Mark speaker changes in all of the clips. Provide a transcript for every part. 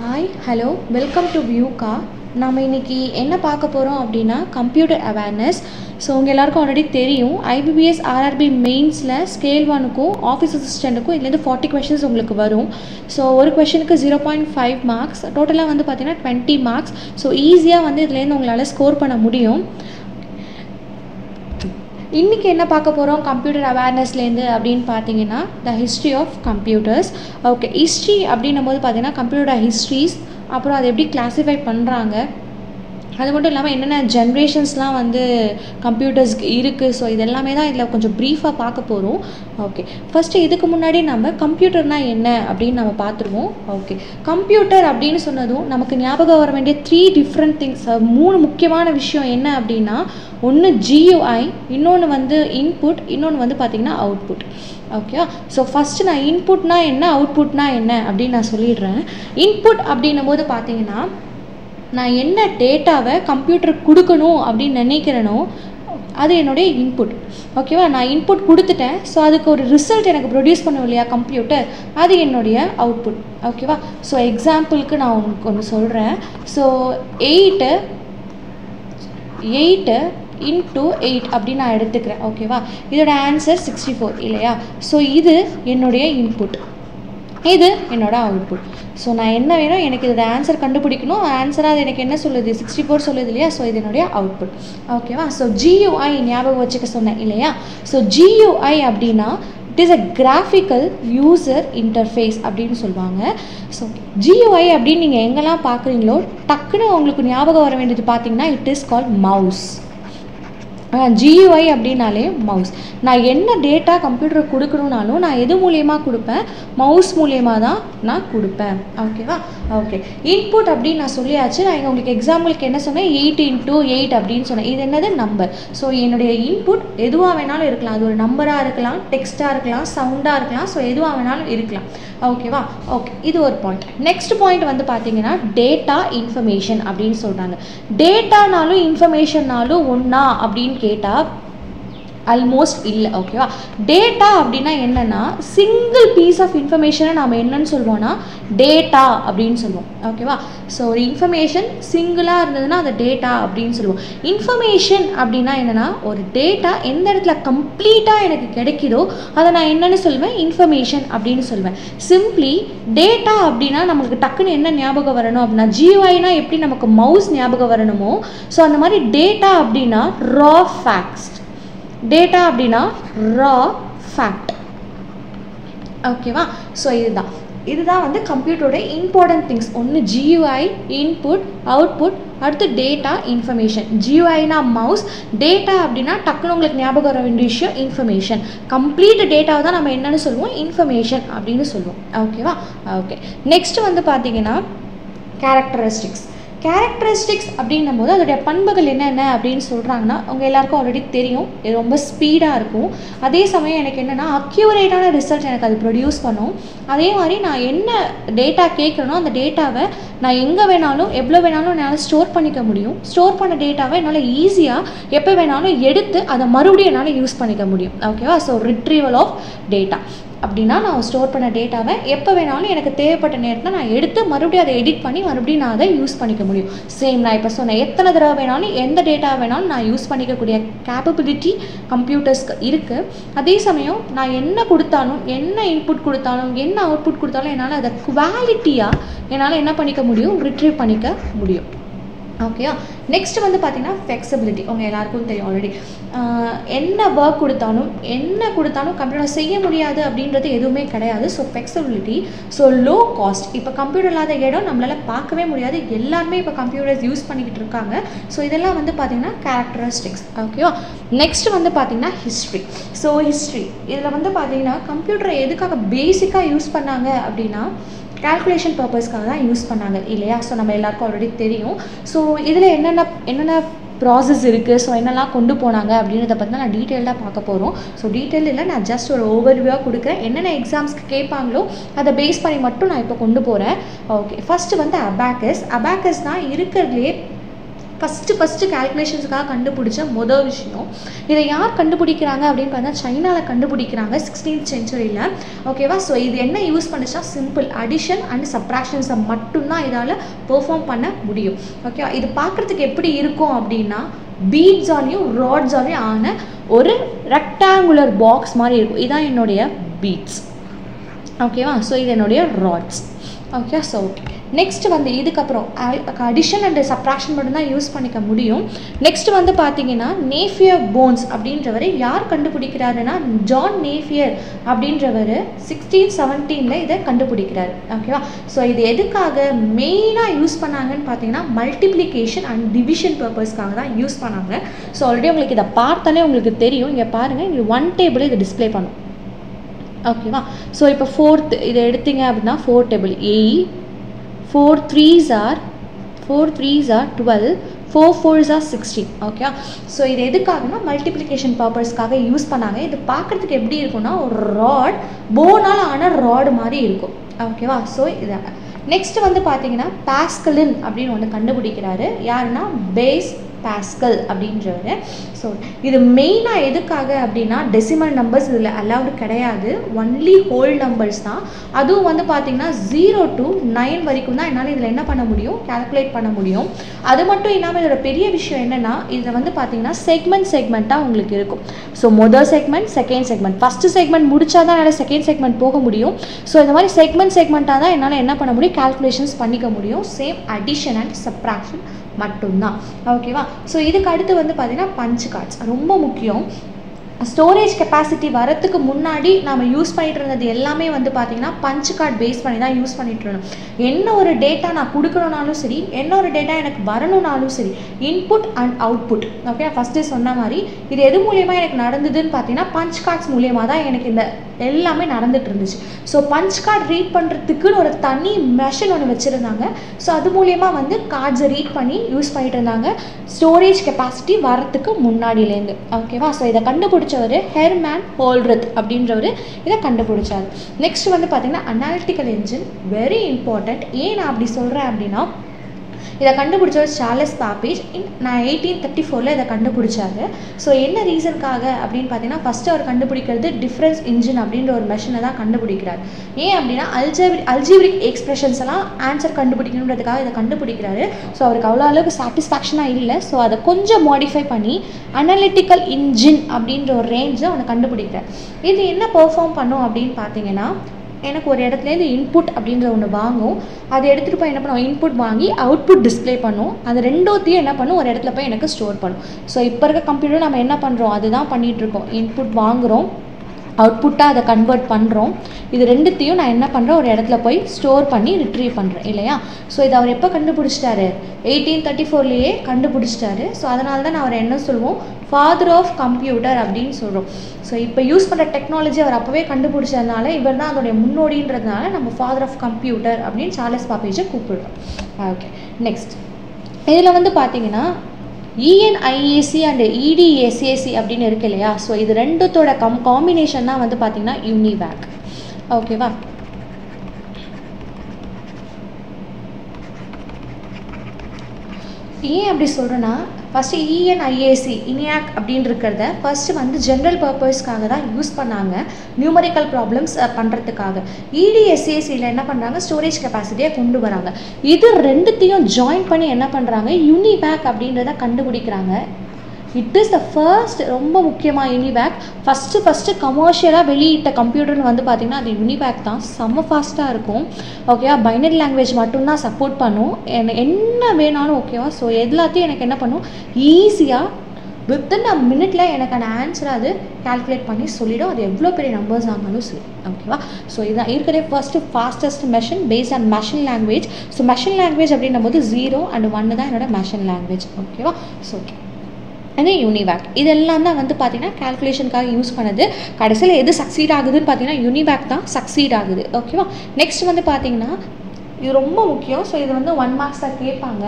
Speaker 1: Hi hello welcome to Vyuga நம்ம இன்றைக்கி என்ன பார்க்க போகிறோம் அப்படின்னா கம்ப்யூட்டர் அவேர்னஸ் ஸோ உங்கள் எல்லாருக்கும் ஆல்ரெடி தெரியும் ஐபிபிஎஸ் ஆர்ஆர்பி மெயின்ஸில் ஸ்கேல் ஒனுக்கும் ஆஃபீஸ் அசிஸ்டண்ட்டுக்கும் இதுலேருந்து ஃபார்ட்டி கொஷின்ஸ் உங்களுக்கு வரும். ஸோ ஒரு கொஷனுக்கு ஜீரோ பாயிண்ட் ஃபைவ் மார்க்ஸ் டோட்டலாக வந்து பார்த்தீங்கன்னா டுவெண்ட்டி மார்க்ஸ் ஸோ ஈஸியாக வந்து இதுலேருந்து உங்களால் ஸ்கோர் பண்ண முடியும். இன்றைக்கி என்ன பார்க்க போகிறோம் கம்ப்யூட்டர் அவேர்னஸ்லேருந்து அப்படின்னு பார்த்தீங்கன்னா the history of computers okay history அப்படின்னும் போது பார்த்தீங்கன்னா கம்ப்யூட்டரோட ஹிஸ்ட்ரிஸ் அப்புறம் அதை எப்படி கிளாஸிஃபை பண்ணுறாங்க அது மட்டும் இல்லாமல் என்னென்ன ஜென்ரேஷன்ஸ்லாம் வந்து கம்ப்யூட்டர்ஸ்க்கு இருக்குது ஸோ இதெல்லாமே தான் இதில் கொஞ்சம் ப்ரீஃபாக பார்க்க போகிறோம் ஓகே ஃபஸ்ட்டு இதுக்கு முன்னாடி நம்ம கம்ப்யூட்டர்னால் என்ன அப்படின்னு நம்ம பார்த்துருவோம். ஓகே கம்ப்யூட்டர் அப்படின்னு சொன்னதும் நமக்கு ஞாபகம் வர வேண்டிய த்ரீ டிஃப்ரெண்ட் திங்ஸ் மூணு முக்கியமான விஷயம் என்ன அப்படின்னா ஒன்று ஜியூஐ இன்னொன்று வந்து இன்புட் இன்னொன்று வந்து பார்த்திங்கன்னா அவுட்புட் ஓகேவா ஸோ ஃபஸ்ட்டு நான் இன்புட்னா என்ன அவுட்புட்னா என்ன அப்படின்னு நான் சொல்லிடுறேன். இன்புட் அப்படின்னும் போது பார்த்தீங்கன்னா நான் என்ன டேட்டாவை கம்ப்யூட்டருக்கு கொடுக்கணும் அப்படின்னு நினைக்கிறேனோ அது என்னுடைய இன்புட் ஓகேவா நான் இன்புட் கொடுத்துட்டேன். ஸோ அதுக்கு ஒரு ரிசல்ட் எனக்கு ப்ரொடியூஸ் பண்ணும் இல்லையா கம்ப்யூட்டர் அது என்னுடைய அவுட்புட் ஓகேவா ஸோ எக்ஸாம்பிளுக்கு நான் உங்களுக்கு ஒன்று சொல்கிறேன் so eight eight into eight அப்படின்னு நான் எடுத்துக்கிறேன். ஓகேவா இதோட ஆன்சர் சிக்ஸ்டி ஃபோர் இல்லையா? ஸோ இது என்னுடைய இன்புட் இது என்னோட அவுட்புட் ஸோ நான் என்ன வேணும்? எனக்கு இதோட ஆன்சர் கண்டுபிடிக்கணும். ஆன்சராக அது எனக்கு என்ன சொல்லுது? சிக்ஸ்டி ஃபோர் சொல்லுது இல்லையா? ஸோ இது என்னுடைய அவுட்புட் ஓகேவா ஸோ ஜியூஐ ஞாபகம் வச்சுக்க சொன்னேன் இல்லையா? ஸோ ஜியூஐ அப்படின்னா it is a graphical user interface அப்படின்னு சொல்லுவாங்க. ஸோ ஜியூஐ அப்படின்னு நீங்கள் எங்கெல்லாம் பார்க்குறீங்களோ டக்குன்னு உங்களுக்கு ஞாபகம் வர வேண்டியது பார்த்தீங்கன்னா it is call mouse GUI அப்படின்னாலே மவுஸ் நான் என்ன டேட்டா கம்ப்யூட்டருக்கு கொடுக்கணுன்னாலும் நான் எது மூலியமாக கொடுப்பேன்? மவுஸ் மூலியமாக தான் நான் கொடுப்பேன். ஓகேவா ஓகே இன்புட் அப்படின்னு நான் சொல்லியாச்சு. நான் இங்கே உங்களுக்கு எக்ஸாம்பிளுக்கு என்ன சொன்னேன்? எயிட் இன்ட்டு எயிட் அப்படின்னு சொன்னேன். இது என்னது? நம்பர் ஸோ என்னுடைய இன்புட் எதுவாக வேணாலும் இருக்கலாம். அது ஒரு நம்பராக இருக்கலாம் டெக்ஸ்ட்டாக இருக்கலாம் சவுண்டாக இருக்கலாம். ஸோ எதுவாக வேணாலும் இருக்கலாம். ஓகேவா ஓகே இது ஒரு பாயிண்ட் நெக்ஸ்ட் பாயிண்ட் வந்து பார்த்தீங்கன்னா டேட்டா இன்ஃபர்மேஷன் அப்படின்னு சொல்கிறாங்க டேட்டானாலும் இன்ஃபர்மேஷன்னாலும் ஒன்றா அப்படின்னு Data. ஆல்மோஸ்ட் இல்லை ஓகேவா டேட்டா அப்படின்னா என்னென்னா சிங்கிள் பீஸ் ஆஃப் இன்ஃபர்மேஷனை நாம் என்னன்னு சொல்லுவோம்னா டேட்டா அப்படின்னு சொல்லுவோம் ஓகேவா ஸோ ஒரு இன்ஃபர்மேஷன் சிங்கிளாக இருந்ததுன்னா அந்த டேட்டா அப்படின்னு சொல்லுவோம். இன்ஃபர்மேஷன் அப்படின்னா என்னென்னா ஒரு டேட்டா எந்த இடத்துல கம்ப்ளீட்டாக எனக்கு கிடைக்குதோ அதை நான் என்னென்னு சொல்லுவேன் இன்ஃபர்மேஷன் அப்படின்னு சொல்லுவேன் சிம்ப்ளி டேட்டா அப்படின்னா நமக்கு டக்குன்னு என்ன ஞாபகம் வரணும் அப்படின்னா ஜிஒய்னா எப்படி நமக்கு மவுஸ் ஞாபகம் வரணுமோ ஸோ அந்த மாதிரி டேட்டா அப்படின்னா ரா ஃபேக்ட்ஸ் டேட்டா அப்படின்னா ரா ஃபேக்ட் ஓகேவா ஸோ இதுதான். இதுதான் வந்து கம்ப்யூட்டரோட இம்பார்ட்டன்ட் திங்ஸ் ஒன்று ஜியூஐ இன்புட் அவுட்புட் அடுத்து டேட்டா இன்ஃபர்மேஷன் ஜியூஐனா மவுஸ் டேட்டா அப்படின்னா டக்குன்னு உங்களுக்கு ஞாபகம் வர வேண்டிய விஷயம் இன்ஃபர்மேஷன் கம்ப்ளீட் டேட்டாவை தான் நம்ம என்னென்னு சொல்லுவோம்? இன்ஃபர்மேஷன் அப்படின்னு சொல்லுவோம். ஓகேவா ஓகே நெக்ஸ்ட் வந்து பார்த்தீங்கன்னா கேரக்டரிஸ்டிக்ஸ் கேரக்டரிஸ்டிக்ஸ் அப்படின்னும் போது அதோடைய பண்புகள் என்னென்ன அப்படின்னு சொல்கிறாங்கன்னா அவங்க எல்லாருக்கும் ஆல்ரெடி தெரியும். இது ரொம்ப ஸ்பீடாக இருக்கும். அதே சமயம் எனக்கு என்னென்னா அக்யூரேட்டான ரிசல்ட் எனக்கு அது ப்ரொடியூஸ் பண்ணும். அதே மாதிரி நான் என்ன டேட்டா கேட்குறேனோ அந்த டேட்டாவை நான் எங்கே வேணாலும் எவ்வளோ வேணாலும் என்னால் ஸ்டோர் பண்ணிக்க முடியும். ஸ்டோர் பண்ண டேட்டாவை என்னால் ஈஸியாக எப்போ வேணாலும் எடுத்து அதை மறுபடியும் என்னால் யூஸ் பண்ணிக்க முடியும். ஓகேவா ஸோ ரிட்ரீவல் ஆஃப் டேட்டா அப்படின்னா நான் ஸ்டோர் பண்ண டேட்டாவை எப்போ வேணாலும் எனக்கு தேவைப்பட்ட நேரத்தில் நான் எடுத்து மறுபடியும் அதை எடிட் பண்ணி மறுபடியும் நான் அதை யூஸ் பண்ணிக்க முடியும். சேம் நான் இப்போ சொன்னேன் எத்தனை தடவை வேணாலும் எந்த டேட்டா வேணாலும் நான் யூஸ் பண்ணிக்கக்கூடிய கேப்பபிலிட்டி கம்ப்யூட்டர்ஸ்க்கு இருக்குது அதே சமயம் நான் என்ன கொடுத்தாலும் என்ன இன்புட் கொடுத்தாலும் என்ன அவுட்புட் கொடுத்தாலும் என்னால் அதை குவாலிட்டியாக என்னால் என்ன பண்ணிக்க முடியும்? ரிட்ரீவ் பண்ணிக்க முடியும். ஓகேயா நெக்ஸ்ட் வந்து பார்த்தீங்கன்னா ஃப்ளெக்சிபிலிட்டி உங்கள் எல்லாருக்கும் தெரியும் ஆல்ரெடி என்ன ஒர்க் கொடுத்தாலும் என்ன கொடுத்தாலும் கம்ப்யூட்டர் செய்ய முடியாது அப்படின்றது எதுவுமே கிடையாது. So flexibility so low cost இப்போ கம்ப்யூட்டர் இல்லாத இடம் நம்மளால் பார்க்கவே முடியாது. எல்லாருமே இப்போ கம்ப்யூட்டர்ஸ் யூஸ் பண்ணிக்கிட்டு இருக்காங்க. ஸோ இதெல்லாம் வந்து பார்த்திங்கன்னா கேரக்டரிஸ்டிக்ஸ் ஓகேவா நெக்ஸ்ட் வந்து பார்த்திங்கன்னா ஹிஸ்ட்ரி ஸோ ஹிஸ்ட்ரி இதில் வந்து பார்த்திங்கன்னா கம்ப்யூட்டரை எதுக்காக பேசிக்காக யூஸ் பண்ணாங்க அப்படின்னா கால்குலேஷன் பர்பஸ்க்காக தான் யூஸ் பண்ணாங்க இல்லையா? ஸோ நம்ம எல்லாருக்கும் ஆல்ரெடி தெரியும். ஸோ இதில் என்னென்ன என்னென்ன ப்ராசஸ் இருக்குது ஸோ என்னெல்லாம் கொண்டு போனாங்க அப்படின்றத பற்றி நான் டீட்டெயில்டாக பார்க்க போகிறோம் ஸோ டீட்டெயில் இல்லை நான் ஜஸ்ட் ஒரு ஓவர்வியூவாக கொடுக்குறேன். என்னென்ன எக்ஸாம்ஸ்க்கு கேட்பாங்களோ அதை பேஸ் பண்ணி மட்டும் நான் இப்போ கொண்டு போகிறேன் ஓகே ஃபஸ்ட்டு வந்து அபேக்கஸ் அபேக்கஸ் தான் இருக்கிறதுலே ஃபஸ்ட்டு ஃபஸ்ட்டு கால்குலேஷன்ஸுக்காக கண்டுபிடிச்ச மொதல் விஷயம். இதை யார் கண்டுபிடிக்கிறாங்க அப்படின்னு பார்த்தா சைனாவில் கண்டுபிடிக்கிறாங்க சிக்ஸ்டீன்த் சென்ச்சுரியில் ஓகேவா ஸோ இது என்ன யூஸ் பண்ணுச்சா? சிம்பிள் அடிஷன் அண்ட் சப்ராக்ஷன்ஸை மட்டும்தான் இதால் பெர்ஃபார்ம் பண்ண முடியும். ஓகேவா இது பார்க்குறதுக்கு எப்படி இருக்கும் அப்படின்னா பீட்ஸாலையும் ராட்ஸாலையும் ஆன ஒரு ரெக்டாங்குலர் பாக்ஸ் மாதிரி இருக்கும். இதான் என்னுடைய பீட்ஸ் ஓகேவா ஸோ இது என்னுடைய rods okay so okay next வந்து இதுக்கப்புறம் அடிஷன் அண்ட் சப்ராக்ஷன் மட்டும்தான் யூஸ் பண்ணிக்க முடியும். நெக்ஸ்ட் வந்து பார்த்தீங்கன்னா நேஃபியர் போன்ஸ் அப்படின்றவர் யார் கண்டுபிடிக்கிறாருன்னா ஜான் நேஃபியர் அப்படின்றவர் சிக்ஸ்டீன் செவன்டீனில் இதை கண்டுபிடிக்கிறாரு. ஓகேவா ஸோ இது எதுக்காக மெயினாக யூஸ் பண்ணாங்கன்னு பார்த்தீங்கன்னா மல்டிப்ளிகேஷன் அண்ட் டிவிஷன் பர்பஸ்க்காக தான் யூஸ் பண்ணாங்க. ஸோ ஆல்ரெடி உங்களுக்கு இதை பார்த்தாலே உங்களுக்கு தெரியும். இங்கே பாருங்கள் இங்கே ஒன் டேபிள் இது டிஸ்ப்ளே பண்ணும். ஓகேவா ஸோ இப்போ ஃபோர்த் இதை எடுத்தீங்க அப்படின்னா four table eight four threes are four threes are twelve four fours are sixteen okay so இது எதுக்காகனா மல்டிப்ளிகேஷன் பர்பஸ்க்காக யூஸ் பண்ணாங்க. இது பார்க்குறதுக்கு எப்படி இருக்கும்னா ஒரு ராட் போனால் ஆன ராடு மாதிரி இருக்கும். ஓகேவா ஸோ இதை நெக்ஸ்ட் வந்து பார்த்தீங்கன்னா பாஸ்கலின் அப்படின்னு ஒன்று கண்டுபிடிக்கிறாரு. யாருன்னா? பேஸ் பாஸ்கல் அப்படின்றவர். ஸோ இது மெயினாக எதுக்காக அப்படின்னா டெசிமல் நம்பர்ஸ் இதில் அலவுடு கிடையாது. ஒன்லி ஹோல் நம்பர்ஸ் தான். அதுவும் வந்து பார்த்தீங்கன்னா ஜீரோ டு நைன் வரைக்கும் தான் என்னால் இதில் என்ன பண்ண முடியும்? கால்குலேட் பண்ண முடியும். அது மட்டும் இல்லாமல் இதோட பெரிய விஷயம் என்னென்னா இதில் வந்து பார்த்தீங்கன்னா செக்மெண்ட் செக்மெண்ட்டாக உங்களுக்கு இருக்கும். ஸோ மொதல் segment second segment first segment முடிச்சா தான் என்னால் செகண்ட் செக்மெண்ட் போக முடியும். ஸோ இந்த மாதிரி செக்மெண்ட் செக்மெண்ட்டாக தான் என்னால் என்ன பண்ண முடியும்? கால்குலேஷன்ஸ் பண்ணிக்க முடியும். சேம் அடிஷன் அண்ட் சப்ராக்ஷன் மட்டும்தான். ஓகேவா ஸோ இதுக்கு அடுத்து வந்து பார்த்தீங்கன்னா பஞ்ச் கார்ட்ஸ் ரொம்ப முக்கியம். ஸ்டோரேஜ் கெப்பாசிட்டி வரத்துக்கு முன்னாடி நம்ம யூஸ் பண்ணிட்டு இருந்தது எல்லாமே வந்து பார்த்தீங்கன்னா பஞ்ச் கார்டு பேஸ் பண்ணி தான் யூஸ் பண்ணிட்டு இருந்தோம் என்ன ஒரு டேட்டா நான் கொடுக்கணுனாலும் சரி என்ன ஒரு டேட்டா எனக்கு வரணுனாலும் சரி input and output okay first சொன்ன மாதிரி இது எது மூலியமாக எனக்கு நடந்ததுன்னு பார்த்தீங்கன்னா பஞ்ச் கார்ட்ஸ் மூலியமாக தான் எனக்கு இந்த எல்லாமே நடந்துட்டு இருந்துச்சு. ஸோ பஞ்ச் கார்டு ரீட் பண்ணுறதுக்குன்னு ஒரு தனி மெஷின் ஒன்று வச்சுருந்தாங்க. ஸோ அது மூலியமாக வந்து கார்ட்ஸை ரீட் பண்ணி யூஸ் பண்ணிட்டு இருந்தாங்க ஸ்டோரேஜ் கெப்பாசிட்டி வரத்துக்கு முன்னாடியிலேருந்து ஓகேவா ஸோ இதை கண்டுபிடிச்சவர் ஹெர்மேன் ஹோல்ரத் அப்படின்றவர் இதை கண்டுபிடிச்சார். நெக்ஸ்ட் வந்து பார்த்தீங்கன்னா அனாலிட்டிக்கல் என்ஜின் வெரி இம்பார்ட்டண்ட் ஏன் நான் அப்படி சொல்கிறேன் அப்படின்னா இதை கண்டுபிடிச்சவர் சார்லஸ் பாப்பேஜ். இன் நான் எயிட்டீன் தேர்ட்டி ஃபோரில் இதை கண்டுபிடிச்சாரு. ஸோ என்ன ரீசனுக்காக அப்படின்னு பார்த்தீங்கன்னா ஃபஸ்ட்டு அவர் கண்டுபிடிக்கிறது டிஃப்ரென்ஸ் இன்ஜின் அப்படின்ற ஒரு மெஷினை தான் கண்டுபிடிக்கிறார். ஏன் அப்படின்னா அல்ஜிபிரி அல்ஜிபிரிக் எக்ஸ்பிரஷன்ஸ் எல்லாம் ஆன்சர் கண்டுபிடிக்கணுன்றதுக்காக இதை கண்டுபிடிக்கிறாரு. ஸோ அவருக்கு அவ்வளோ அளவுக்கு சாட்டிஸ்ஃபேக்ஷனாக இல்லை. ஸோ அதை கொஞ்சம் மாடிஃபை பண்ணி அனலிட்டிக்கல் இன்ஜின் அப்படின்ற ஒரு ரேஞ்சை அவனை கண்டுபிடிக்கிறார். இது என்ன பெர்ஃபார்ம் பண்ணும் அப்படின்னு பார்த்தீங்கன்னா எனக்கு ஒரு இடத்துலேருந்து இன்புட் அப்படின்ற ஒன்று வாங்கும். அதை எடுத்துகிட்டு போய் என்ன பண்ணுவோம் இன்புட் வாங்கி அவுட்புட் டிஸ்ப்ளே பண்ணும். அது ரெண்டோத்தையும் என்ன பண்ணும்? ஒரு இடத்துல போய் எனக்கு ஸ்டோர் பண்ணும். ஸோ இப்போ இருக்க கம்ப்யூட்டர் நம்ம என்ன பண்ணுறோம் அதுதான் பண்ணிகிட்ருக்கோம் இன்புட் வாங்குகிறோம் அவுட்புட்டாக அதை கன்வெர்ட் பண்ணுறோம் இது ரெண்டுத்தையும் நான் என்ன பண்ணுறேன் ஒரு இடத்துல போய் ஸ்டோர் பண்ணி ரிட்ரீவ் பண்ணுறேன் இல்லையா? ஸோ இது அவர் எப்போ கண்டுபிடிச்சிட்டாரு? எயிட்டீன் தேர்ட்டி ஃபோர்லேயே கண்டுபிடிச்சிட்டாரு. ஸோ அதனால தான் நான் அவர் என்ன சொல்லுவோம் ஃபாதர் ஆஃப் கம்ப்யூட்டர் அப்படின்னு சொல்கிறோம் ஸோ இப்போ யூஸ் பண்ணுற டெக்னாலஜி அவர் அப்போவே கண்டுபிடிச்சதுனால இவர் தான் அதோடைய முன்னோடின்றதுனால நம்ம ஃபாதர் ஆஃப் கம்ப்யூட்டர் அப்படின்னு சார்லஸ் பாப்பேஜை கூப்பிடுறோம். ஓகே நெக்ஸ்ட் இதில் வந்து பார்த்தீங்கன்னா இஎன்ஐஏசி அண்ட் இடிஎஸ்ஏசி அப்படின்னு இருக்கு இல்லையா? ஸோ இது ரெண்டுத்தோட கம் காம்பினேஷன் தான் வந்து பார்த்தீங்கன்னா யூனிவேக் ஓகேவா ஏன் அப்படி சொல்கிறேன்னா ஃபஸ்ட்டு இஎன்ஐஏசி இனியாக் அப்படின்னு இருக்கிறத ஃபஸ்ட்டு வந்து ஜென்ரல் பர்பஸ்க்காக தான் யூஸ் பண்ணாங்க. நியூமரிக்கல் ப்ராப்ளம்ஸ் பண்ணுறதுக்காக இடிஎஸ்ஏசியில் என்ன பண்ணுறாங்க ஸ்டோரேஜ் கெப்பாசிட்டியை கொண்டு வராங்க. இது ரெண்டுத்தையும் ஜாயின் பண்ணி என்ன பண்ணுறாங்க யூனிபேக் அப்படின்றத கண்டுபிடிக்கிறாங்க. இட் இஸ் த ஃபர்ஸ்ட் ரொம்ப முக்கியமாக யூனிபேக் ஃபஸ்ட்டு ஃபஸ்ட்டு கமர்ஷியலாக வெளியிட்ட கம்ப்யூட்டர்னு வந்து பார்த்திங்கன்னா அது யூனிபேக் தான். செம்ம ஃபாஸ்ட்டாக இருக்கும். ஓகேவா பைனரி லாங்குவேஜ் மட்டும்தான் சப்போர்ட் பண்ணும். என்ன என்ன வேணாலும் ஓகேவா ஸோ எல்லாத்தையும் எனக்கு என்ன பண்ணும்? ஈஸியாக வித்தின் அ மினிட்ல எனக்கான ஆன்சரை அது கால்குலேட் பண்ணி சொல்லிடும். அது எவ்வளோ பெரிய நம்பர்ஸ் ஆனாலும் சரி. ஓகேவா ஸோ இதான் இருக்கிற first fastest machine based on machine language so machine language அப்படின்னும் போது ஜீரோ அண்ட் ஒன்று தான் என்னோட மெஷின் லாங்குவேஜ் ஓகேவா ஸோ ஓகே அது யூனிவேக் இதெல்லாம் தான் வந்து பார்த்திங்கன்னா கால்குலேஷனுக்காக யூஸ் பண்ணுது. கடைசியில் எது சக்சீட் ஆகுதுன்னு பார்த்தீங்கன்னா யூனிவேக் தான் சக்சீட் ஆகுது. ஓகேவா நெக்ஸ்ட் வந்து பார்த்தீங்கன்னா இது ரொம்ப முக்கியம். ஸோ இது வந்து ஒன் மார்க்ஸ் தான் கேட்பாங்க.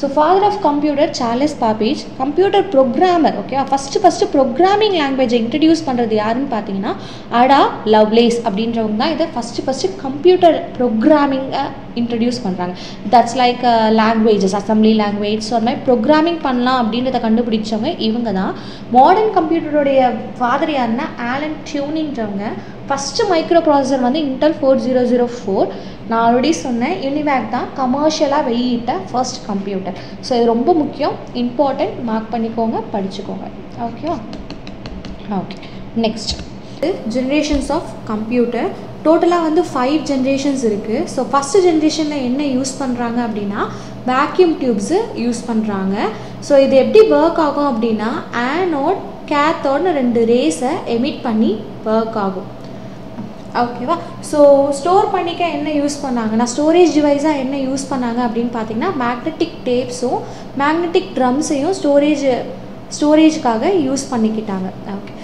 Speaker 1: So father of computer Charles Babbage computer programmer ஓகேவா ஃபஸ்ட்டு ஃபஸ்ட்டு ப்ரோக்ராமிங் லாங்குவேஜை இன்ட்ரடியூஸ் பண்ணுறது யாருன்னு பார்த்தீங்கன்னா அடா லவ்லேஸ் அப்படின்றவங்க தான் இதை ஃபஸ்ட்டு ஃபஸ்ட்டு கம்ப்யூட்டர் ப்ரோக்ராமிங்கை இன்ட்ரடியூஸ் பண்ணுறாங்க that's like languages assembly language so அந்த மாதிரி ப்ரோக்ராமிங் பண்ணலாம் அப்படின்றத கண்டுபிடிச்சவங்க இவங்க தான். மாடர்ன் கம்ப்யூட்டருடைய ஃபாதர் யாருன்னா ஆலன் டியூனின்றவங்க ஃபஸ்ட்டு மைக்ரோ ப்ராசஸர் வந்து Intel four zero zero four நான் ஆல்ரெடி சொன்னேன் யூனிவேக் தான் கமர்ஷியலாக வெளியிட்ட ஃபர்ஸ்ட் கம்ப்யூட்டர் ஸோ இது ரொம்ப முக்கியம். இம்பார்ட்டண்ட் மார்க் பண்ணிக்கோங்க படிச்சுக்கோங்க. ஓகேவா okay next generations of computer டோட்டலாக வந்து ஃபைவ் ஜென்ரேஷன்ஸ் இருக்குது ஸோ ஃபஸ்ட்டு ஜென்ரேஷனில் என்ன யூஸ் பண்ணுறாங்க அப்படின்னா வேக்யூம் டியூப்ஸு யூஸ் பண்ணுறாங்க ஸோ இது எப்படி ஒர்க் ஆகும் அப்படின்னா ஆனோட் கேத்தோட்னு ரெண்டு ரேஸை எமிட் பண்ணி ஒர்க் ஆகும். ஓகேவா ஸோ ஸ்டோர் பண்ணிக்க என்ன யூஸ் பண்ணாங்கன்னா ஸ்டோரேஜ் டிவைஸாக என்ன யூஸ் பண்ணாங்க அப்படின்னு பார்த்தீங்கன்னா மேக்னெட்டிக் டேப்ஸும் மேக்னெட்டிக் ட்ரம்ஸையும் ஸ்டோரேஜ் ஸ்டோரேஜ்க்காக யூஸ் பண்ணிக்கிட்டாங்க. ஓகே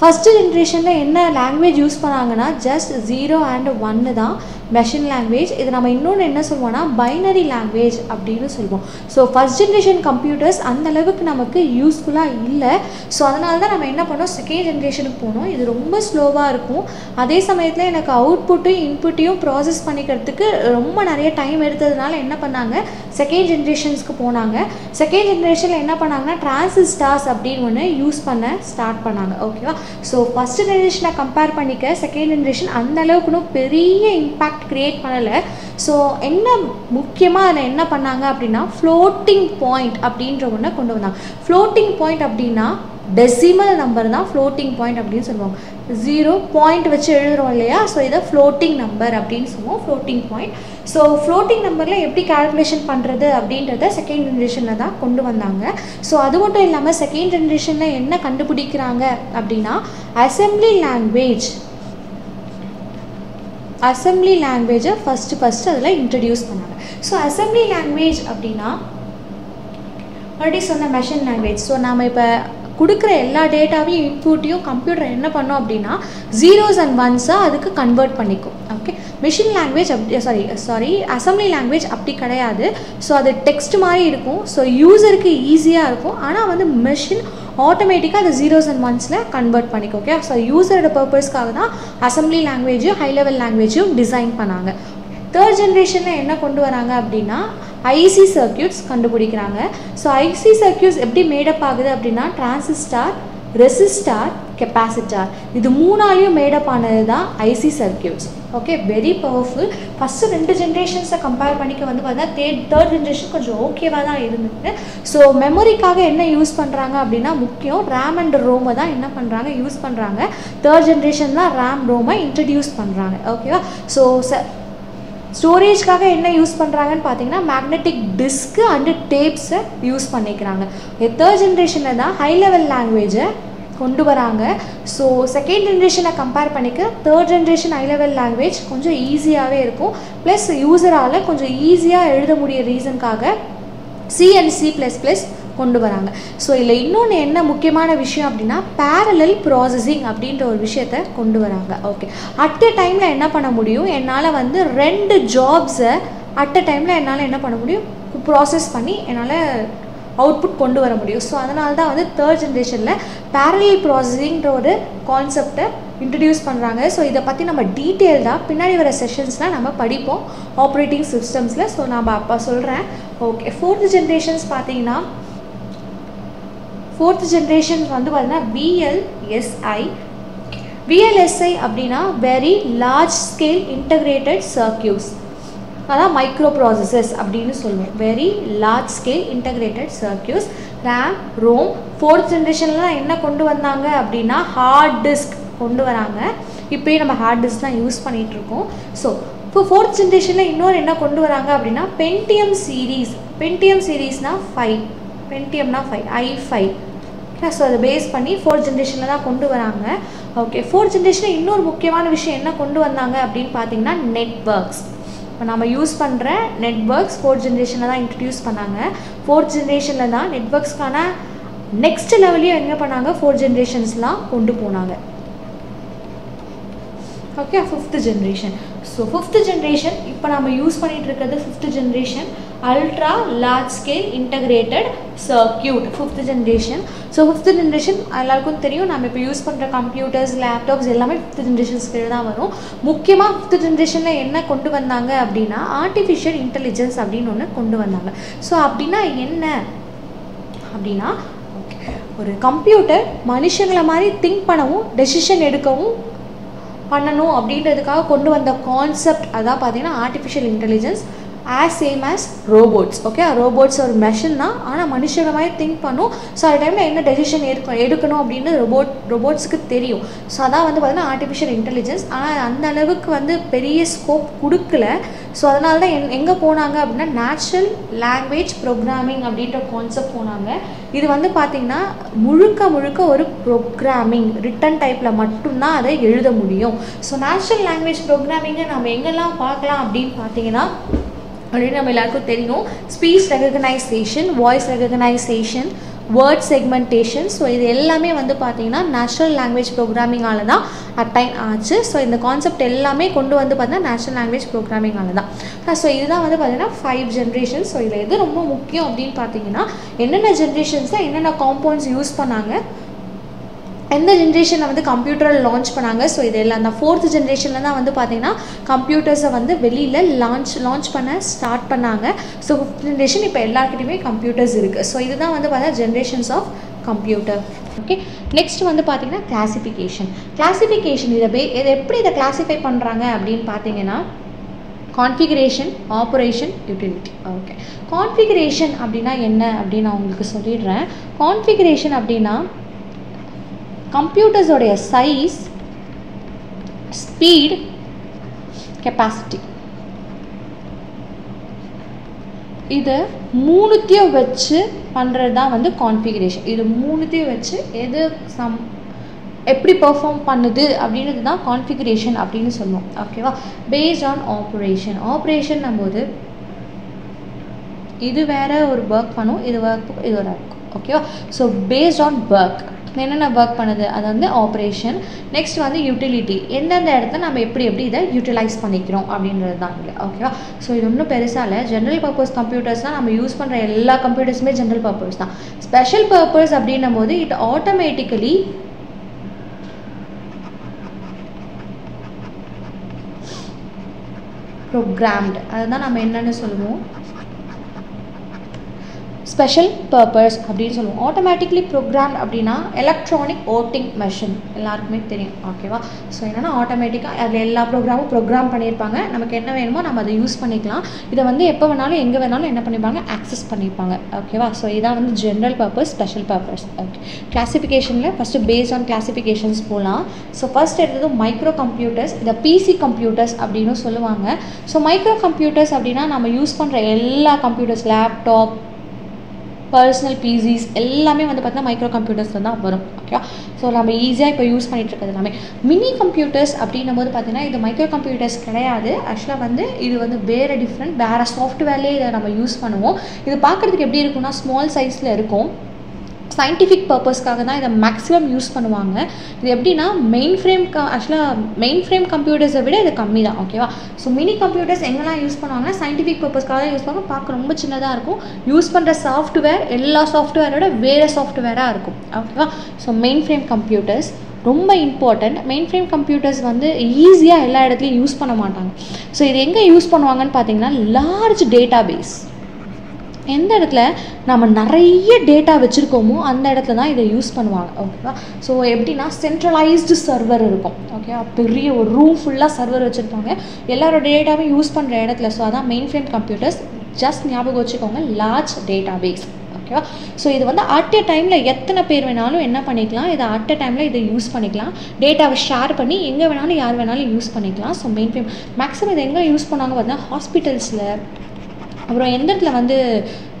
Speaker 1: ஃபஸ்ட்டு ஜென்ரேஷனில் என்ன லாங்குவேஜ் யூஸ் பண்ணாங்கன்னா ஜஸ்ட் ஜீரோ அண்ட் ஒன்று தான். மெஷின் லாங்குவேஜ் இது நம்ம இன்னொன்று என்ன சொல்லுவோம்னா பைனரி லாங்குவேஜ் அப்படின்னு சொல்லுவோம் ஸோ ஃபஸ்ட் ஜென்ரேஷன் கம்ப்யூட்டர்ஸ் அந்த அளவுக்கு நமக்கு யூஸ்ஃபுல்லாக இல்லை. ஸோ அதனால தான் நம்ம என்ன பண்ணோம்? செகண்ட் ஜென்ரேஷனுக்கு போனோம். இது ரொம்ப ஸ்லோவாக இருக்கும். அதே சமயத்தில் எனக்கு அவுட்புட்டும் இன்புட்டையும் ப்ராசஸ் பண்ணிக்கிறதுக்கு ரொம்ப நிறைய டைம் எடுத்ததுனால என்ன பண்ணாங்க? செகண்ட் ஜென்ரேஷன்ஸ்க்கு போனாங்க. செகண்ட் ஜென்ரேஷனில் என்ன பண்ணாங்கன்னா டிரான்சிஸ்டார்ஸ் அப்படின்னு ஒன்று யூஸ் பண்ண ஸ்டார்ட் பண்ணாங்க. ஓகேவா ஸோ ஃபஸ்ட் ஜென்ரேஷனை கம்பேர் பண்ணிக்க செகண்ட் ஜென்ரேஷன் அந்த அளவுக்குன்னு பெரிய இம்பேக்ட் க்ரியேட் பண்ணலை. ஸோ என்ன முக்கியமாக அதில் என்ன பண்ணாங்க அப்படின்னா ஃப்ளோட்டிங் பாயிண்ட் அப்படின்ற ஒன்றை கொண்டு வந்தாங்க. ஃப்ளோட்டிங் பாயிண்ட் அப்படின்னா டெசிமல் நம்பர் தான் ஃப்ளோட்டிங் பாயிண்ட் அப்படின்னு சொல்லுவாங்க. ஜீரோ பாயிண்ட் வச்சு எழுதுகிறோம் இல்லையா? ஸோ இதை ஃப்ளோட்டிங் நம்பர் அப்படின்னு சொல்லுவோம் ஃப்ளோட்டிங் பாயிண்ட் ஸோ ஃப்ளோட்டிங் நம்பரில் எப்படி கால்குலேஷன் பண்ணுறது அப்படின்றத செகண்ட் ஜென்ரேஷனில் தான் கொண்டு வந்தாங்க. ஸோ அது மட்டும் இல்லாமல் செகண்ட் ஜென்ரேஷனில் என்ன கண்டுபிடிக்கிறாங்க அப்படின்னா அசம்பிளி லாங்குவேஜ் அசம்பிளி லாங்குவேஜை ஃபஸ்ட்டு ஃபஸ்ட்டு அதில் இன்ட்ரடியூஸ் பண்ணாங்க. ஸோ அசம்பிளி லாங்குவேஜ் அப்படின்னா ஆல்ரெடி சொன்ன மெஷின் லாங்குவேஜ் ஸோ நாம் இப்போ கொடுக்குற எல்லா டேட்டாவையும் இன்புட்டையும் கம்ப்யூட்டர் என்ன பண்ணோம் அப்படின்னா ஜீரோஸ் அண்ட் ஒன்ஸாக அதுக்கு கன்வெர்ட் பண்ணிக்கும். ஓகே மிஷின் லாங்குவேஜ் அப்படி சாரி சாரி அசம்பிளி லாங்குவேஜ் அப்படி கிடையாது. ஸோ அது டெக்ஸ்ட் மாதிரி இருக்கும். ஸோ யூசருக்கு ஈஸியாக இருக்கும். ஆனால் வந்து மிஷின் ஆட்டோமேட்டிக்காக அது ஜீரோஸ் அண்ட் ஒன்ஸில் கன்வெர்ட் பண்ணிக்கும் ஓகே ஸோ யூசரோட பர்பஸ்க்காக தான் அசம்பிளி லாங்குவேஜும் ஹை லெவல் லாங்குவேஜும் டிசைன் பண்ணாங்க. தேர்ட் ஜென்ரேஷனில் என்ன கொண்டு வராங்க அப்படின்னா ஐசி சர்க்கியூட்ஸ் கண்டுபிடிக்கிறாங்க. ஸோ ஐசி சர்க்கியூட்ஸ் எப்படி மேடப் ஆகுது அப்படின்னா டிரான்சிஸ்டார் ரெசிஸ்டார் கெப்பாசிட்டார் இது மூணாலையும் மேடப் ஆனது தான் IC circuits okay very powerful first ரெண்டு ஜென்ரேஷன்ஸை கம்பேர் பண்ணிக்க வந்து பார்த்தா தேர்ட் தேர்ட் ஜென்ரேஷன் கொஞ்சம் ஓகேவாக தான் இருந்தது ஸோ மெமரிக்காக என்ன யூஸ் பண்ணுறாங்க அப்படின்னா முக்கியம் ரேம் அண்ட் ரோமை தான் என்ன பண்ணுறாங்க யூஸ் பண்ணுறாங்க தேர்ட் ஜென்ரேஷன் தான் ரேம் ரோமை இன்ட்ரடியூஸ் பண்ணுறாங்க ஓகேவா ஸோ ச ஸ்டோரேஜ்க்காக என்ன யூஸ் பண்ணுறாங்கன்னு பார்த்தீங்கன்னா மேக்னெட்டிக் டிஸ்க்கு அண்டு டேப்ஸை யூஸ் பண்ணிக்கிறாங்க. தேர்ட் ஜென்ரேஷனில் தான் ஹை லெவல் லாங்குவேஜை கொண்டு வராங்க. ஸோ செகண்ட் ஜென்ரேஷனை கம்பேர் பண்ணிக்க third generation high level language கொஞ்சம் ஈஸியாகவே இருக்கும். ப்ளஸ் யூஸரால் கொஞ்சம் ஈஸியாக எழுத முடிய ரீசனுக்காக C and C plus plus கொண்டு வராங்க. ஸோ இதில் இன்னொன்று என்ன முக்கியமான விஷயம் அப்படின்னா பேரலல் ப்ராசஸிங் அப்படின்ற ஒரு விஷயத்த கொண்டு வராங்க. ஓகே அட் எ டைமில் என்ன பண்ண முடியும்? என்னால் வந்து ரெண்டு ஜாப்ஸை அட் எ டைமில் என்னால் என்ன பண்ண முடியும்? ப்ராசஸ் பண்ணி என்னால் அவுட்புட் கொண்டு வர முடியும். ஸோ அதனால தான் வந்து தேர்ட் ஜென்ரேஷனில் பேரலல் ப்ராசஸிங்கிற ஒரு கான்செப்டை இன்ட்ரடியூஸ் பண்ணுறாங்க ஸோ இதை பற்றி நம்ம டீட்டெயில்டாக பின்னாடி வர செஷன்ஸ்லாம் நம்ம படிப்போம். ஆப்ரேட்டிங் சிஸ்டம்ஸில் ஸோ நம்ம அப்போ சொல்கிறேன் ஓகே ஃபோர்த் ஜென்ரேஷன்ஸ் பார்த்தீங்கன்னா ஃபோர்த் ஜென்ரேஷன் வந்து பார்த்தீங்கன்னா விஎல்எஸ்ஐ விஎல்எஸ்ஐ அப்படின்னா very large scale integrated circuits அதான் மைக்ரோ ப்ராசஸஸ் அப்படின்னு சொல்லுவோம். Very large scale integrated circuits RAM ROM fourth ஜென்ரேஷன்லாம் என்ன கொண்டு வந்தாங்க அப்படின்னா ஹார்ட் டிஸ்க் கொண்டு வராங்க. இப்போயே நம்ம ஹார்ட் டிஸ்க் தான் யூஸ் பண்ணிகிட்ருக்கோம் ஸோ இப்போ ஃபோர்த் ஜென்ரேஷனில் இன்னொரு என்ன கொண்டு வராங்க அப்படின்னா பென்டிஎம் சீரீஸ் பென்டிஎம் சீரீஸ்னால் ஃபைவ் பென்டிஎம்னா ஃபைவ் ஐ ஃபைவ் ஸோ அதை பேஸ் பண்ணி ஃபோர்த் ஜென்ரேஷனில் தான் கொண்டு வராங்க. ஓகே ஃபோர்த் ஜென்ரேஷனில் இன்னொரு முக்கியமான விஷயம் என்ன கொண்டு வந்தாங்க அப்படின்னு பார்த்தீங்கன்னா நெட்ஒர்க்ஸ் இப்போ நம்ம யூஸ் பண்ணுற நெட்ஒர்க்ஸ் ஃபோர்த் ஜென்ரேஷனில் தான் இன்ட்ரடியூஸ் பண்ணாங்க. ஃபோர்த் ஜென்ரேஷனில் தான் நெட்ஒர்க்ஸ்க்கான நெக்ஸ்ட் லெவலையும் என்ன பண்ணாங்க? ஃபோர்த் ஜென்ரேஷன்ஸ்லாம் கொண்டு போனாங்க. Okay fifth generation so fifth generation இப்போ நம்ம யூஸ் பண்ணிகிட்டு இருக்கிறது fifth generation ultra large scale integrated circuit fifth generation so fifth generation எல்லாருக்கும் தெரியும் நம்ம இப்போ யூஸ் பண்ணுற கம்ப்யூட்டர்ஸ் லேப்டாப்ஸ் எல்லாமே ஃபிஃப்த் ஜென்ரேஷன்ஸ்க்கு தான் வரும். முக்கியமாக ஃபிஃப்த்து ஜென்ரேஷனில் என்ன கொண்டு வந்தாங்க அப்படின்னா ஆர்டிஃபிஷியல் இன்டெலிஜென்ஸ் அப்படின்னு ஒன்று கொண்டு வந்தாங்க. ஸோ அப்படின்னா என்ன? அப்படின்னா ஒரு கம்ப்யூட்டர் மனுஷங்களை மாதிரி திங்க் பண்ணவும் டெசிஷன் எடுக்கவும் பண்ணணும் அப்படின்றதுக்காக கொண்டு வந்த கான்செப்ட் அதான் பார்த்தீங்கன்னா artificial intelligence as same as robots okay robots ஒரு மெஷின் தான் ஆனால் மனுஷன மாதிரி திங்க் பண்ணும். ஸோ அந்த டைமில் என்ன டெசிஷன் எடுக்கணும் எடுக்கணும் அப்படின்னு ரோபோட் ரோபோட்ஸுக்கு தெரியும். ஸோ அதான் வந்து பார்த்தீங்கன்னா ஆர்டிஃபிஷியல் இன்டெலிஜென்ஸ் ஆனால் அந்த அளவுக்கு வந்து பெரிய ஸ்கோப் கொடுக்கல. ஸோ அதனால தான் எங் எங்கே போனாங்க அப்படின்னா நேச்சுரல் லாங்குவேஜ் ப்ரோக்ராமிங் அப்படின்ற கான்செப்ட் போனாங்க. இது வந்து பார்த்திங்கன்னா முழுக்க முழுக்க ஒரு ப்ரோக்ராமிங் ரிட்டன் டைப்பில் மட்டும்தான் அதை எழுத முடியும். ஸோ நேச்சுரல் லாங்குவேஜ் ப்ரோக்ராமிங்கை நம்ம எங்கெல்லாம் பார்க்கலாம் அப்படின்னு பார்த்தீங்கன்னா அப்படின்னு நம்ம எல்லாருக்கும் தெரியும். Speech recognition voice recognition word segmentation so இது எல்லாமே வந்து பார்த்தீங்கன்னா நேச்சுரல் லாங்குவேஜ் ப்ரோக்ராமிங்கால தான் அட்டைன் ஆச்சு. ஸோ இந்த கான்செப்ட் எல்லாமே கொண்டு வந்து பார்த்தீங்கன்னா நேச்சுரல் லாங்குவேஜ் ப்ரோக்ராமிங்கால தான் ஸோ இதுதான் வந்து பார்த்தீங்கன்னா ஃபைவ் ஜென்ரேஷன் ஸோ இதில் எது ரொம்ப முக்கியம் அப்படின்னு பார்த்தீங்கன்னா என்னென்ன ஜென்ரேஷன்ஸில் என்னென்ன காம்பவுண்ட்ஸ் யூஸ் பண்ணாங்க? எந்த ஜென்ரேஷனில் வந்து கம்ப்யூட்டரை லான்ச் பண்ணாங்க? ஸோ இது எல்லாம் அந்த ஃபோர்த் ஜென்ரேஷனில் தான் வந்து பார்த்தீங்கன்னா கம்ப்யூட்டர்ஸை வந்து வெளியில் லான்ச் லான்ச் பண்ண ஸ்டார்ட் பண்ணாங்க. ஸோ ஃபிஃப்த் ஜென்ரேஷன் இப்போ எல்லாருக்கிட்டையுமே கம்ப்யூட்டர்ஸ் இருக்குது ஸோ இதுதான் வந்து பார்த்தீங்கன்னா generations of computer okay next வந்து பார்த்தீங்கன்னா கிளாசிஃபிகேஷன் கிளாசிஃபிகேஷன் இதை பே இதை எப்படி இதை கிளாஸிஃபை பண்ணுறாங்க அப்படின்னு பார்த்தீங்கன்னா configuration operation utility okay configuration அப்படின்னா என்ன அப்படின்னு நான் உங்களுக்கு சொல்லிடுறேன். கான்ஃபிகரேஷன் அப்படின்னா கம்ப்யூட்டர்ஸோடைய சைஸ் ஸ்பீட் கெப்பாசிட்டி இது மூணுத்தையும் வச்சு பண்ணுறது தான் வந்து கான்ஃபிகரேஷன் இது மூணுத்தையும் வச்சு எது சம் எப்படி பெர்ஃபார்ம் பண்ணுது அப்படின்றது தான் கான்ஃபிகரேஷன் அப்படின்னு சொல்லுவோம். ஓகேவா பேஸ்ட் ஆன் ஆப்ரேஷன் ஆப்ரேஷன் போது இது வேற ஒரு ஒர்க் பண்ணும் இது ஒர்க் இது ஒரு ஒர்க் ஓகேவா ஸோ பேஸ்ட் ஆன் ஒர்க் என்னென்ன ஒர்க் பண்ணுது? அது வந்து ஆப்ரேஷன் நெக்ஸ்ட் வந்து யூட்டிலிட்டி எந்தெந்த இடத்த நம்ம எப்படி எப்படி இதை யூட்டிலைஸ் பண்ணிக்கிறோம் அப்படின்றது தான் இங்கே. ஓகேவா ஸோ இது ஒன்றும் பெருசாக இல்லை. ஜென்ரல் பர்பஸ் கம்ப்யூட்டர்ஸ் தான் நம்ம யூஸ் பண்ணுற எல்லா கம்ப்யூட்டர்ஸுமே ஜென்ரல் பர்பஸ் தான். ஸ்பெஷல் பர்பஸ் அப்படின்னும் போது இட் ஆட்டோமேட்டிக்கலி ப்ரோக்ராம்டு அதுதான் நம்ம என்னென்னு சொல்லுவோம்? ஸ்பெஷல் பர்பஸ் அப்படின்னு சொல்லுவோம். ஆட்டோமேட்டிக்லி ப்ரோக்ராம் அப்படின்னா எலக்ட்ரானிக் ஓட்டிங் மெஷின் எல்லாருக்குமே தெரியும். ஓகேவா ஸோ என்னென்னா ஆட்டோமேட்டிக்காக அதில் எல்லா ப்ரோக்ராமும் ப்ரோக்ராம் பண்ணியிருப்பாங்க. நமக்கு என்ன வேணுமோ நம்ம அதை யூஸ் பண்ணிக்கலாம். இதை வந்து எப்போ வேணாலும் எங்கே வேணாலும் என்ன பண்ணிப்பாங்க? ஆக்சஸ் பண்ணியிருப்பாங்க ஓகேவா ஸோ இதான் வந்து general purpose special purpose okay கிளாசிஃபிகேஷனில் first base on classifications போகலாம் ஸோ ஃபஸ்ட் எடுத்தது மைக்ரோ கம்ப்யூட்டர்ஸ் இதை பிசி கம்ப்யூட்டர்ஸ் அப்படின்னு சொல்லுவாங்க. ஸோ மைக்ரோ கம்ப்யூட்டர்ஸ் அப்படின்னா நம்ம யூஸ் பண்ணுற எல்லா கம்ப்யூட்டர்ஸ் லேப்டாப் பர்சனல் பிசிஸ் எல்லாமே வந்து பார்த்தீங்கன்னா மைக்ரோ கம்ப்யூட்டர்ஸில் தான் வரும் ஓகேவா ஸோ நம்ம ஈஸியாக இப்போ யூஸ் பண்ணிகிட்டு இருக்கிறது எல்லாமே. மினி கம்ப்யூட்டர்ஸ் அப்படின்னும் போது பார்த்தீங்கன்னா இது மைக்ரோ கம்ப்யூட்டர்ஸ் கிடையாது ஆக்சுவலாக வந்து இது வந்து வேறு டிஃப்ரெண்ட் வேறு சாஃப்ட்வேர்லேயே இதை நம்ம யூஸ் பண்ணுவோம். இது பார்க்குறதுக்கு எப்படி இருக்கும்னா ஸ்மால் சைஸில் இருக்கும். சயின்டிஃபிக் பர்பஸ்க்காக தான் இதை மேக்ஸிமம் யூஸ் பண்ணுவாங்க. இது எப்படின்னா மெயின் ஃப்ரேம் க ஆக்சுவலாக மெயின் ஃப்ரேம் கம்ப்யூட்டர்ஸை விட இது கம்மி தான் ஓகேவா ஸோ மினி கம்ப்யூட்டர்ஸ் எங்கெல்லாம் யூஸ் பண்ணுவாங்கன்னா சயின்டிஃபிக் பர்பஸ்க்காக தான் யூஸ் பண்ணுவாங்க. பார்க்க ரொம்ப சின்னதாக இருக்கும். யூஸ் பண்ணுற சாஃப்ட்வேர் எல்லா சாஃப்ட்வேரோட வேறு சாஃப்ட்வேராக இருக்கும் ஓகேவா ஸோ மெயின் ஃப்ரேம் கம்ப்யூட்டர்ஸ் ரொம்ப இம்பார்ட்டண்ட் மெயின் ஃப்ரேம் கம்ப்யூட்டர்ஸ் வந்து ஈஸியாக எல்லா இடத்துலையும் யூஸ் பண்ண மாட்டாங்க. ஸோ இது எங்கே யூஸ் பண்ணுவாங்கன்னு பார்த்தீங்கன்னா லார்ஜ் டேட்டா பேஸ் எந்த இடத்துல நம்ம நிறைய டேட்டா வச்சுருக்கோமோ அந்த இடத்துல தான் இதை யூஸ் பண்ணுவாங்க. ஓகேவா ஸோ எப்படின்னா சென்ட்ரலைஸ்டு சர்வர் இருக்கும். ஓகேவா பெரிய ஒரு ரூம் ஃபுல்லாக சர்வர் வச்சுருப்பாங்க. எல்லாரோட டேட்டாவும் யூஸ் பண்ணுற இடத்துல. ஸோ அதான் மெயின் ஃப்ரேம் கம்ப்யூட்டர்ஸ் ஜஸ்ட் ஞாபகம் வச்சுக்கோங்க லார்ஜ் டேட்டா பேஸ் ஓகேவா ஸோ இது வந்து அட் எ டைமில் எத்தனை பேர் வேணாலும் என்ன பண்ணிக்கலாம்? இதை அட் எ டைமில் இதை யூஸ் பண்ணிக்கலாம். டேட்டாவை ஷேர் பண்ணி எங்கே வேணாலும் யார் வேணாலும் யூஸ் பண்ணிக்கலாம். ஸோ மெயின் ஃப்ரேம் மேக்ஸிமம் இதை எங்கே யூஸ் பண்ணாங்க பார்த்தீங்கன்னா ஹாஸ்பிட்டல்ஸில் அப்புறம் எந்த இடத்துல வந்து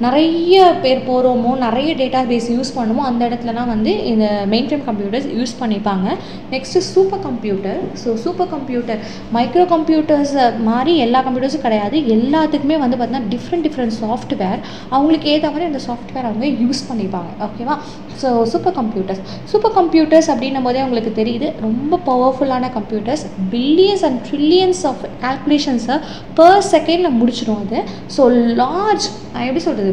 Speaker 1: நிறைய பேர் போகிறோமோ நிறைய டேட்டா பேஸ் யூஸ் பண்ணுமோ அந்த இடத்துலலாம் வந்து இந்த மெயின் ஃப்ரேம் கம்ப்யூட்டர்ஸ் யூஸ் பண்ணிப்பாங்க. Next supercomputer so supercomputer microcomputers மாதிரி எல்லா கம்ப்யூட்டர்ஸும் கிடையாது. எல்லாத்துக்குமே வந்து பார்த்தீங்கன்னா டிஃப்ரெண்ட் டிஃப்ரெண்ட் சாஃப்ட்வேர் அவங்களுக்கு ஏற்ற மாதிரி அந்த சாஃப்ட்வேர் அவங்க யூஸ் பண்ணிப்பாங்க. ஓகேவா so super computers super computers அப்படின்னும் போதே உங்களுக்கு தெரியுது ரொம்ப பவர்ஃபுல்லான computers billions and trillions of கால்குலேஷன்ஸை per செகண்டில் முடிச்சிடும் அது. ஸோ லார்ஜ் நான் எப்படி சொல்கிறது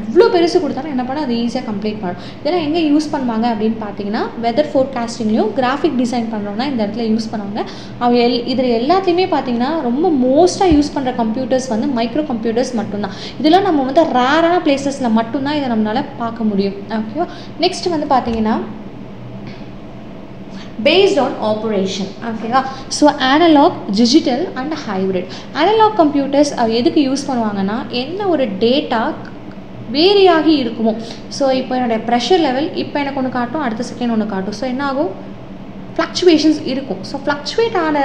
Speaker 1: எவ்வளோ பெருசு கொடுத்தாலும் என்ன பண்ண அது ஈஸியாக கம்ப்ளீட் பண்ணும் இதெல்லாம் எங்கே யூஸ் பண்ணுவாங்க அப்படின்னு பார்த்தீங்கன்னா வெதர் ஃபோர்காஸ்டிங்லையும் கிராஃபிக் டிசைன் பண்ணுறோன்னா இந்த இடத்துல யூஸ் பண்ணுவாங்க. அவங்க எல் இதில் எல்லாத்தையுமே பார்த்தீங்கன்னா ரொம்ப மோஸ்ட்டாக யூஸ் பண்ணுற கம்ப்யூட்டர்ஸ் வந்து மைக்ரோ கம்ப்யூட்டர்ஸ் மட்டும்தான். இதெல்லாம் நம்ம வந்து ரேரான பிளேசஸில் மட்டும்தான் இதை நம்மளால் பார்க்க முடியும். ஓகேவா நெக்ஸ்ட் வந்து பார்த்தீங்கன்னா based on operation. ஓகேவா so analogue digital and hybrid analogue computers எதுக்கு யூஸ் பண்ணுவாங்கன்னா என்ன ஒரு டேட்டா வேரியாகி இருக்குமோ? ஸோ இப்போ என்னுடைய ப்ரெஷர் லெவல் இப்போ எனக்கு ஒன்று காட்டும் அடுத்த செகண்ட் ஒன்று காட்டும். ஸோ என்ன ஆகும் ஃப்ளக்சுவேஷன்ஸ் இருக்கும். ஸோ ஃப்ளக்சுவேட் ஆன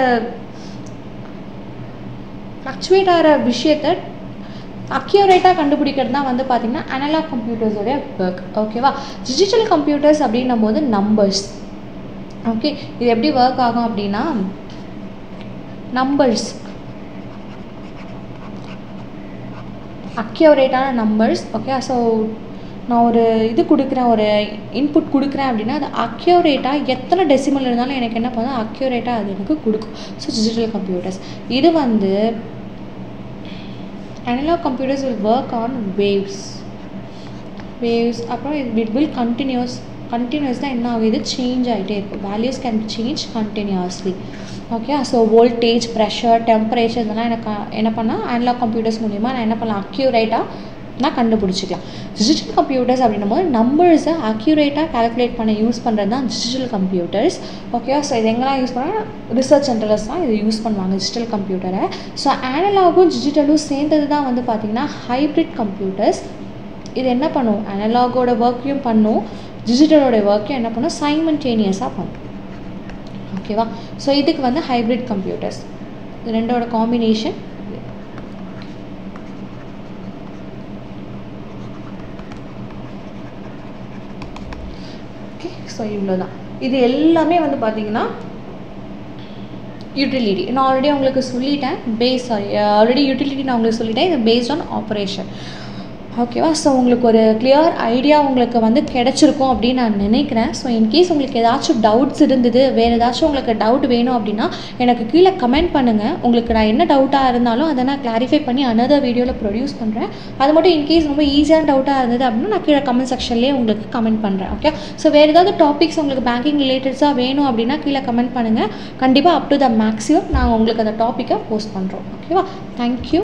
Speaker 1: ஃப்ளக்சுவேட் ஆகிற விஷயத்தை அக்யூரேட்டாக கண்டுபிடிக்கிறது தான் வந்து பார்த்திங்கன்னா அனலாக் கம்ப்யூட்டர்ஸோடைய ஒர்க் ஓகேவா டிஜிட்டல் கம்ப்யூட்டர்ஸ் அப்படின்னும் போது நம்பர்ஸ் ஓகே இது எப்படி ஒர்க் ஆகும் அப்படின்னா நம்பர்ஸ் அக்யூரேட்டான நம்பர்ஸ் ஓகே ஸோ நான் ஒரு இது கொடுக்குறேன் ஒரு இன்புட் கொடுக்குறேன் அப்படின்னா அது அக்யூரேட்டாக எத்தனை டெசிமல் இருந்தாலும் எனக்கு என்ன பண்ணும்? அக்யூரேட்டாக அது எனக்கு கொடுக்கும். ஸோ டிஜிட்டல் கம்ப்யூட்டர்ஸ் இது வந்து analogue computers will work on waves waves அப்புறம் இட் வில் கண்டினியூஸ் கண்டினியூஸ் தான் என்ன ஆகுது? சேஞ்ச் ஆகிட்டே இருக்கும். Values can change continuously okay so voltage pressure temperature இதெல்லாம் எனக்கு என்ன பண்ணால் அனலாக் கம்ப்யூட்டர்ஸ் மூலிமா நான் என்ன பண்ணலாம்? அக்யூரேட்டாக நான் கண்டுபிடிச்சிக்கலாம். டிஜிட்டல் கம்ப்யூட்டர்ஸ் அப்படின்னும் போது நம்பர்ஸை அக்யூரேட்டாக கால்குலேட் பண்ண யூஸ் பண்ணுறது தான் டிஜிட்டல் கம்ப்யூட்டர்ஸ் ஓகேவா ஸோ இது எங்கெல்லாம் யூஸ் பண்ணால் ரிசர்ச் சென்டர்ஸ் தான் இது யூஸ் பண்ணுவாங்க டிஜிட்டல் கம்ப்யூட்டரை ஸோ அனலாகும் டிஜிட்டலும் சேர்ந்தது தான் வந்து பார்த்திங்கன்னா ஹைப்ரிட் கம்ப்யூட்டர்ஸ் இது என்ன பண்ணும்? அனலாகோட ஒர்க்கையும் பண்ணும். டிஜிட்டலோட ஒர்க்கை என்ன பண்ணும்? சைமன்டேனியஸாக பண்ணும். ஓகேவா ஸோ இதுக்கு வந்து ஹைப்ரிட் கம்ப்யூட்டர்ஸ் இது ரெண்டோட காம்பினேஷன் ஓகே ஸோ இவ்வளோ தான் இது எல்லாமே வந்து பார்த்தீங்கன்னா யூட்டிலிட்டி நான் ஆல்ரெடி உங்களுக்கு சொல்லிட்டேன். பேஸ் ஆல்ரெடி யூட்டிலிட்டி நான் உங்களுக்கு சொல்லிட்டேன். இது பேஸ்ட் ஆன் ஆப்ரேஷன் ஓகேவா ஸோ உங்களுக்கு ஒரு கிளியர் ஐடியா உங்களுக்கு வந்து கிடச்சிருக்கும் அப்படின்னு நான் நினைக்கிறேன். ஸோ இன்கேஸ் உங்களுக்கு ஏதாச்சும் டவுட்ஸ் இருந்தது வேறு ஏதாச்சும் உங்களுக்கு டவுட் வேணும் அப்படின்னா எனக்கு கீழே கமெண்ட் பண்ணுங்கள் உங்களுக்கு நான் என்ன டவுட்டாக இருந்தாலும் அதை நான் கிளாரிஃபை பண்ணி அனதர் வீடியோவில் ப்ரொடியூஸ் பண்ணுறேன் அது மட்டும் இன்கேஸ் ரொம்ப ஈஸியான டவுட்டாக இருந்தது அப்படின்னா நான் கீழே கமெண்ட் செக்ஷன்லேயே உங்களுக்கு கமெண்ட் பண்ணுறேன் ஓகே ஸோ வேறு ஏதாவது டாபிக்ஸ் உங்களுக்கு பேங்கிங் ரிலேட்டட்ஸாக வேணும் அப்படின்னா கீழே கமெண்ட் பண்ணுங்கள் கண்டிப்பாக அப் டு த மேக்ஸிமம் நாங்கள் உங்களுக்கு அந்த டாப்பிக்கை போஸ்ட் பண்ணுறோம் ஓகேவா தேங்க்யூ